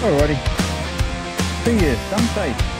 Alrighty. See you someday.